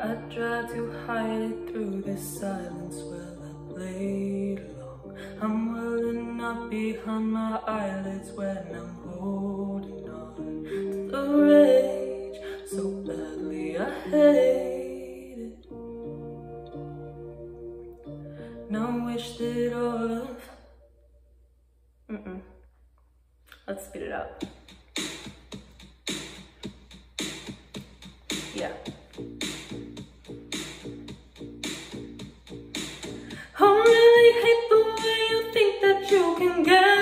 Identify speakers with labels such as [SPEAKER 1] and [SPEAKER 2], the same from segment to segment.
[SPEAKER 1] I tried to hide it through the silence while I played along. I'm willing up behind my eyelids when I'm holding on to the rage so badly I hate it. Now wish that all. Mm -mm. Let's speed it up. Only hate the way you think that you can get.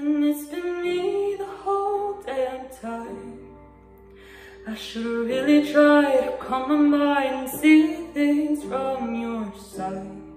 [SPEAKER 1] And it's been me the whole damn time. I should really try to calm my mind and see things from your side.